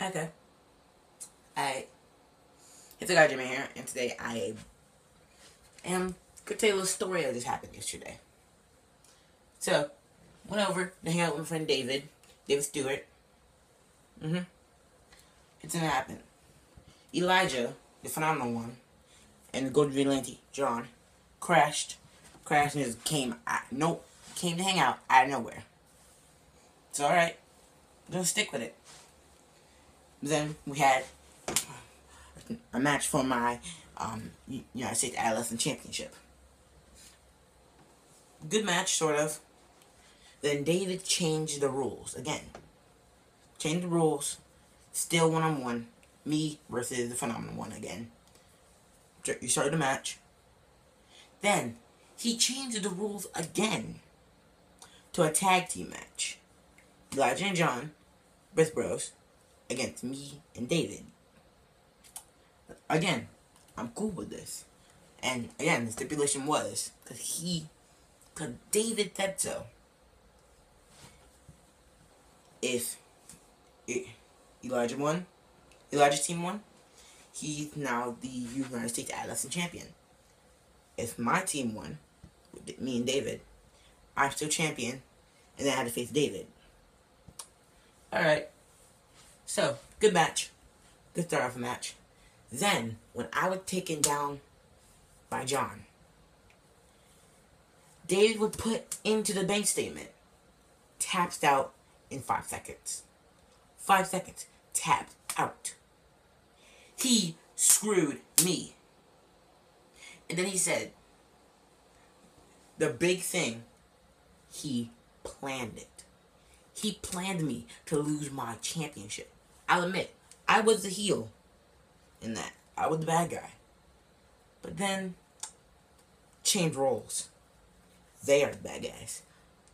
Okay. I it's a guy Jimmy here, and today I am gonna tell you a story that just happened yesterday. So, went over to hang out with my friend David, David Stewart. Mm-hmm. It's gonna happen. Elijah, the phenomenal one, and the Golden Vigilante, John, crashed, crashed and just came out, nope, came to hang out out of nowhere. It's alright. Gonna stick with it. Then we had a match for my um, United States Adolescent Championship. Good match, sort of. Then David changed the rules again. Changed the rules. Still one on one. Me versus the phenomenal one again. You started the match. Then he changed the rules again to a tag team match. Elijah and John, with Bros, against me and David. Again, I'm cool with this. And again, the stipulation was because he, because David said so. If Elijah won, Elijah's team won, he's now the United States Adolescent Champion. If my team won, me and David, I'm still champion, and then I had to face David. Alright. So, good match. Good start off a match. Then, when I was taken down by John, David would put into the bank statement, tapped out in five seconds. Five seconds, tapped out. He screwed me. And then he said, the big thing, he planned it. He planned me to lose my championship. I'll admit, I was the heel in that. I was the bad guy. But then, change roles. They are the bad guys.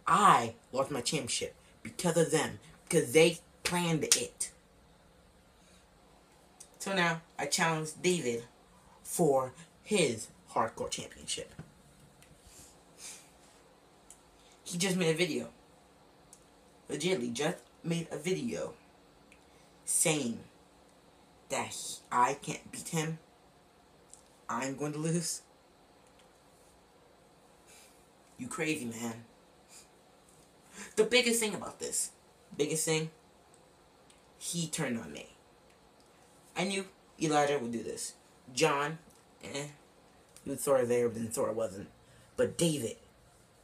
I lost my championship because of them, because they planned it. So now, I challenge David for his hardcore championship. He just made a video. Legitly, just made a video saying that he, I can't beat him, I'm going to lose. You crazy, man. The biggest thing about this, biggest thing, he turned on me. I knew Elijah would do this. John, eh, he was Thor there, but then Thor wasn't. But David,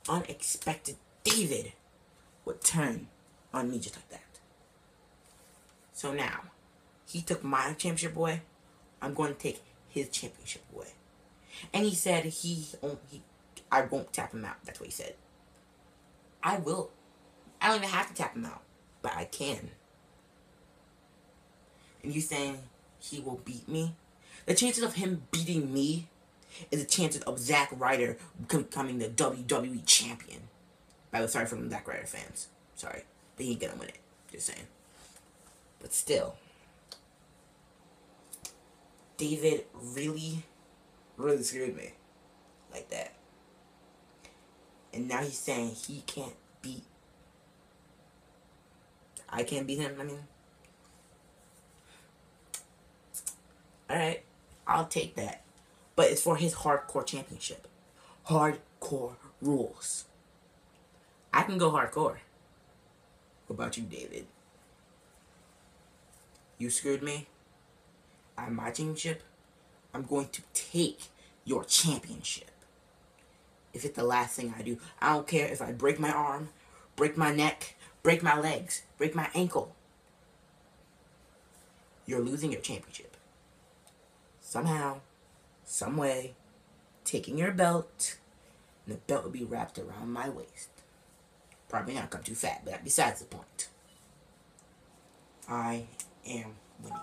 unexpected David, would turn on me just like that. So now, he took my championship away. I'm going to take his championship away. And he said he, he I won't tap him out. That's what he said. I will. I don't even have to tap him out, but I can. And you saying he will beat me? The chances of him beating me is the chances of Zack Ryder becoming the WWE champion. By the sorry for the Zack Ryder fans. Sorry. But he ain't gonna win it. Just saying. But still. David really, really screwed me. Like that. And now he's saying he can't beat. I can't beat him, I mean. Alright, I'll take that. But it's for his hardcore championship. Hardcore rules. I can go hardcore. What about you, David? You screwed me. I'm my championship. I'm going to take your championship. If it's the last thing I do, I don't care if I break my arm, break my neck, break my legs, break my ankle. You're losing your championship. Somehow, some way, taking your belt, and the belt will be wrapped around my waist. Probably not come too fat, but besides the point. I am winning.